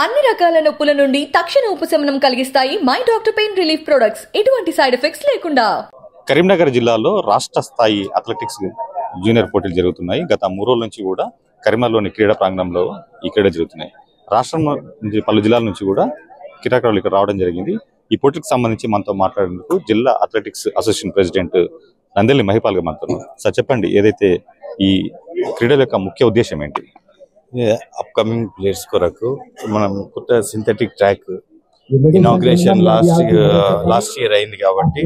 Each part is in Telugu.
అన్ని రకాల నొప్పుల నుండి తక్షణ ఉపశమనం కలిగిస్తాయి my doctor pain relief products. ఎటువంటి సైడ్ ఎఫెక్ట్స్ లేకుండా. కరీంనగర్ జిల్లాలో రాష్ట్ర స్థాయి అథ్లెటిక్స్ జూనియర్ పోటీలు జరుగుతున్నాయి. గత మూడు రోజుల నుంచి కూడా కరీంనగర్లోని క్రీడా ప్రాంగణంలో ఈ క్రీడ జరుగుతున్నాయి. రాష్ట్రం నుంచి పలు జిల్లాల నుంచి కూడా క్రీడాకారులు ఇక్కడ రావడం జరిగింది. ఈ పోటీకి సంబంధించి మనతో మాట్లాడేందుకు జిల్లా athletics association president Nandelli Mahipal గారు మనతో సార్ చెప్పండి ఏదైతే ఈ క్రీడల యొక్క ముఖ్య ఉద్దేశం ఏంటి? అప్కమింగ్ ప్లేయర్స్ కొరకు మనం కొత్త synthetic track inauguration last last year అయింది కాబట్టి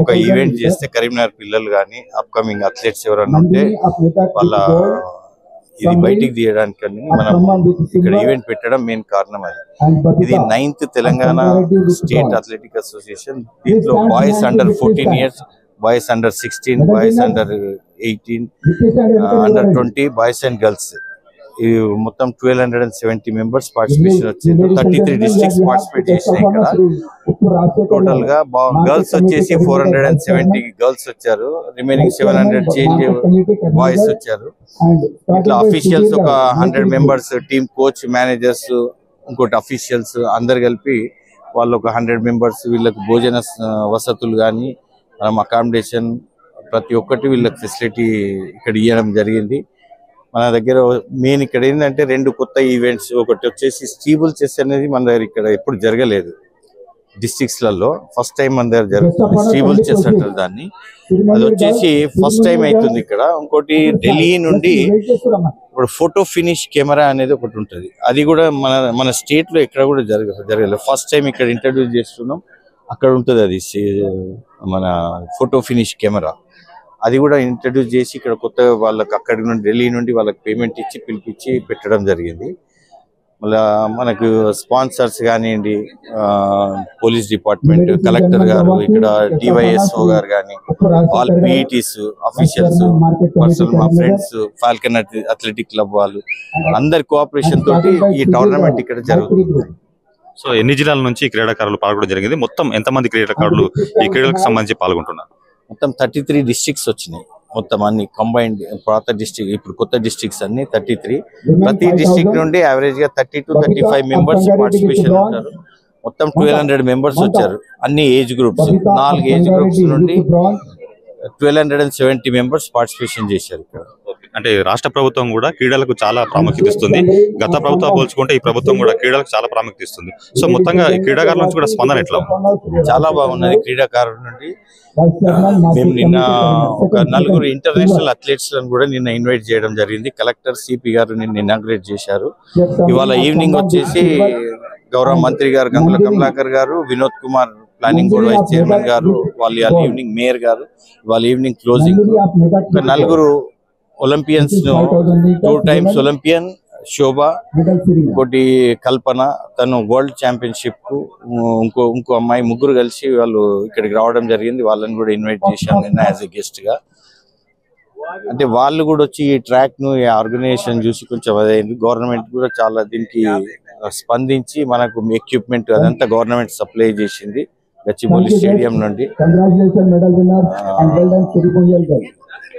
ఒక ఈవెంట్ చేస్తే కరీంనగర్ పిల్లలు కానీ అప్కమింగ్ అథ్లెట్స్ ఎవరైనా ఉంటే వాళ్ళ ఇది బయటికి తీయడానికని మనం ఇక్కడ ఈవెంట్ పెట్టడం మెయిన్ కారణం అది. ఇది ninth Telangana state athletic association దీంట్లో boys under fourteen years boys under sixteen boys under eighteen under twenty boys and girls మొత్తం twelve hundred and seventy members participation వచ్చింది. థర్టీ త్రీ డిస్ట్రిక్ట్స్ పార్టిసిపేట్ చేసినాయి ఇక్కడ. టోటల్గా గర్ల్స్ వచ్చేసి four hundred and seventy girls వచ్చారు. Remaining seven hundred change boys వచ్చారు. ఇట్లా అఫీషియల్స్ ఒక hundred members team coach managers ఇంకోటి అఫీషియల్స్ అందరు కలిపి వాళ్ళు ఒక హండ్రెడ్ మెంబర్స్ వీళ్ళకి భోజన వసతులు కానీ మనం అకామిడేషన్ ప్రతి ఒక్కటి వీళ్ళకి ఫెసిలిటీ ఇక్కడ ఇవ్వడం జరిగింది. మన దగ్గర మెయిన్ ఇక్కడ ఏంటంటే రెండు కొత్త ఈవెంట్స్ ఒకటి వచ్చేసి స్టీబుల్ చెస్ అనేది మన దగ్గర ఇక్కడ ఎప్పుడు జరగలేదు. డిస్ట్రిక్ట్స్లలో ఫస్ట్ టైం మన దగ్గర జరుగుతుంది స్టీబుల్ చెస్ అంటారు దాన్ని. అది వచ్చేసి ఫస్ట్ టైం అవుతుంది ఇక్కడ. ఇంకోటి ఢిల్లీ నుండి ఇప్పుడు ఫోటో ఫినిష్ కెమెరా అనేది ఒకటి ఉంటుంది. అది కూడా మన మన స్టేట్లో ఎక్కడ కూడా జరగ జరగలేదు. ఫస్ట్ టైం ఇక్కడ ఇంట్రడ్యూస్ చేస్తున్నాం. అక్కడ ఉంటుంది అది మన ఫోటో ఫినిష్ కెమెరా అది కూడా ఇంట్రడ్యూస్ చేసి ఇక్కడ కొత్తగా వాళ్ళకి అక్కడి నుండి ఢిల్లీ నుండి వాళ్ళకి పేమెంట్ ఇచ్చి పిలిపించి పెట్టడం జరిగింది. మళ్ళా మనకు స్పాన్సర్స్ కానివ్వండి ఆ, పోలీస్ డిపార్ట్మెంట్ కలెక్టర్ గారు ఇక్కడ డివైఎస్ఓ గారు కానీ ఆల్ పీఈటీస్ అఫీషియల్స్ పర్సనల్ మా ఫ్రెండ్స్ ఫాల్కన్ అథ్లెటిక్ క్లబ్ వాళ్ళు అందరి కోఆపరేషన్ తోటి ఈ టోర్నమెంట్ ఇక్కడ జరుగుతుంది. సో ఎన్ని జిల్లాల నుంచి ఈ క్రీడాకారులు పాల్గొనడం జరిగింది? మొత్తం ఎంతమంది క్రీడాకారులు ఈ క్రీడలకు సంబంధించి పాల్గొంటున్నారు? మొత్తం థర్టీ త్రీ డిస్ట్రిక్ట్స్ వచ్చినాయి. మొత్తం అన్ని కంబైన్డ్ పాత డిస్ట్రిక్ట్ ఇప్పుడు కొత్త డిస్ట్రిక్ట్స్ అన్ని థర్టీ త్రీ ప్రతి డిస్ట్రిక్ట్ నుండి యావరేజ్గా thirty to thirty five members participation ఉంటారు. మొత్తం ట్వెల్వ్ హండ్రెడ్ మెంబర్స్ వచ్చారు. అన్ని ఏజ్ గ్రూప్స్ నాలుగు ఏజ్ గ్రూప్స్ నుండి twelve hundred and seventy members participation చేశారు ఇక్కడ. అంటే రాష్ట్ర ప్రభుత్వం కూడా క్రీడలకు చాలా ప్రాముఖ్యత ఇస్తుంది. గత ప్రభుత్వం పోల్చుకుంటే ఈ ప్రభుత్వం కూడా క్రీడలకు చాలా ప్రాముఖ్యత ఇస్తుంది. సో మొత్తంగా ఈ క్రీడాకారుల నుంచి కూడా స్పందన ఎట్లా చాలా బాగున్నది క్రీడాకారుల నుండి. మేము నిన్న ఒక నలుగురు ఇంటర్నేషనల్ అథ్లెట్స్లను కూడా నిన్న ఇన్వైట్ చేయడం జరిగింది. కలెక్టర్ సిపి గారు నిన్న ఇనాగ్రేట్ చేశారు. ఇవాళ ఈవినింగ్ వచ్చేసి గౌరవ మంత్రి గారు గంగుల కమలాకర్ గారు Vinod Kumar planning board vice chairman గారు వాళ్ళు ఈవినింగ్ మేయర్ గారు వాళ్ళ ఈవినింగ్ క్లోజింగ్. ఒక నలుగురు Olympians two times Olympian Shobha ఇంకోటి కల్పన తను వరల్డ్ ఛాంపియన్షిప్కు ఇంకో ఇంకో అమ్మాయి ముగ్గురు కలిసి వాళ్ళు ఇక్కడికి రావడం జరిగింది. వాళ్ళని కూడా ఇన్వైట్ చేశాం నిన్న యాజ్ ఎ గెస్ట్గా. అంటే వాళ్ళు కూడా వచ్చి ఈ ట్రాక్ను ఈ ఆర్గనైజేషన్ చూసి కొంచెం అదైంది గవర్నమెంట్ కూడా చాలా దీనికి స్పందించి మనకు ఎక్విప్మెంట్ అదంతా గవర్నమెంట్ సప్లై చేసింది. గచ్చిబౌలి స్టేడియం నుండి.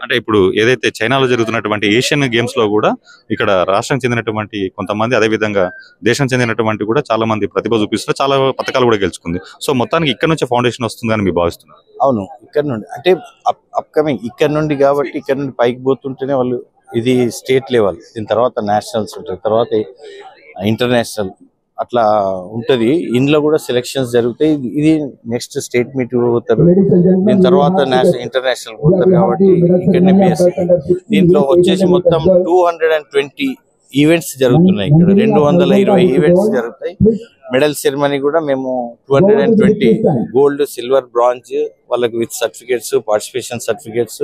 అంటే ఇప్పుడు ఏదైతే చైనాలో జరుగుతున్నటువంటి ఏషియన్ గేమ్స్లో కూడా ఇక్కడ రాష్ట్రం చెందినటువంటి కొంతమంది అదే విధంగా దేశం చెందినటువంటి కూడా చాలా మంది ప్రతిభ చూపిస్తూ చాలా పథకాలు కూడా గెలుచుకుంది. సో మొత్తానికి ఇక్కడ నుంచి ఫౌండేషన్ వస్తుందని మీరు భావిస్తున్నారు అవును ఇక్కడ నుండి. అంటే అప్కమింగ్ ఇక్కడ నుండి కాబట్టి ఇక్కడ నుండి పైకి పోతుంటేనే వాళ్ళు ఇది స్టేట్ లెవెల్. దీని తర్వాత నేషనల్స్ ఉంటుంది తర్వాత ఇంటర్నేషనల్ అట్లా ఉంటది. ఇందులో కూడా సెలెక్షన్స్ జరుగుతాయి. ఇది- నెక్స్ట్ స్టేట్ మీట్ పోతారు. దీని తర్వాత నేషనల్ ఇంటర్నేషనల్ పోతారు కాబట్టి ఇక్కడనే బేస్ దీంట్లో వచ్చేసి మొత్తం two hundred and twenty events జరుగుతున్నాయి ఇక్కడ. రెండు వందల ఇరవై ఈవెంట్స్ జరుగుతాయి. మెడల్ సెరమనీ కూడా మేము two hundred and twenty gold silver bronze వాళ్ళకి with certificates participation certificates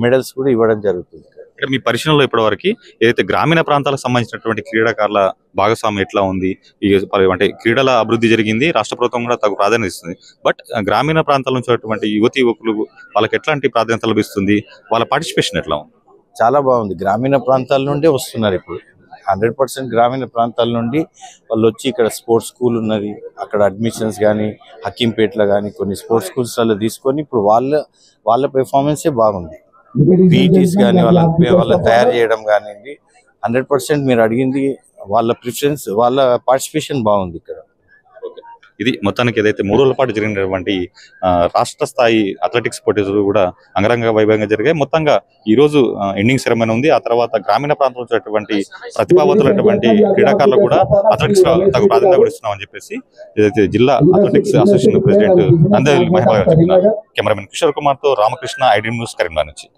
medals కూడా ఇవ్వడం జరుగుతుంది. అంటే మీ పరిశీలనలో ఇప్పటివరకు ఏదైతే గ్రామీణ ప్రాంతాలకు సంబంధించినటువంటి క్రీడాకారుల భాగస్వామ్యం ఎట్లా ఉంది ఈ అంటే క్రీడల అభివృద్ధి జరిగింది రాష్ట్ర ప్రభుత్వం కూడా తగు ప్రాధాన్యత ఇస్తుంది. బట్ గ్రామీణ ప్రాంతాల నుంచి ఉన్నటువంటి యువతి యువకులు వాళ్ళకి ఎట్లాంటి ప్రాధాన్యత లభిస్తుంది వాళ్ళ పార్టిసిపేషన్ ఎట్లా ఉంది? చాలా బాగుంది. గ్రామీణ ప్రాంతాల నుండే వస్తున్నారు ఇప్పుడు. హండ్రెడ్ పర్సెంట్ గ్రామీణ ప్రాంతాల నుండి వాళ్ళు వచ్చి ఇక్కడ స్పోర్ట్స్ స్కూల్ ఉన్నది అక్కడ అడ్మిషన్స్ కానీ హకీంపేట్లో కానీ కొన్ని స్పోర్ట్స్ స్కూల్స్ వాళ్ళు తీసుకొని ఇప్పుడు వాళ్ళ వాళ్ళ పెర్ఫార్మెన్సే బాగుంది. పీటీస్ కానీ వాళ్ళ వాళ్ళ తయారు చేయడం కానివ్వండి హండ్రెడ్ పర్సెంట్ మీరు అడిగింది వాళ్ళ ప్రిఫరెన్స్ వాళ్ళ పార్టిసిపేషన్ బాగుంది ఇక్కడ. ఇది మొత్తానికి ఏదైతే మూడు రోజుల పాటు జరిగినటువంటి రాష్ట్ర స్థాయి అథ్లెటిక్స్ పోటీలు కూడా అంగరంగ వైభవంగా జరిగాయి. మొత్తంగా ఈ రోజు ఎండింగ్ సెరమనీ ఉంది. ఆ తర్వాత గ్రామీణ ప్రాంతంలో వచ్చినటువంటి ప్రతిభావంతులైనటువంటి క్రీడాకారులు కూడా అథ్లెటిక్స్లో తగు ప్రాధాన్యత కూడా ఇస్తున్నామని చెప్పేసి ఏదైతే జిల్లా అథ్లెటిక్స్ అసోసియేషన్ ప్రెసిడెంట్ నందవేలి మహిళ గారు కెమెరామెన్ కిషోర్ కుమార్తో రామకృష్ణ ఐడి న్యూస్ కరీంనగర్ నుంచి.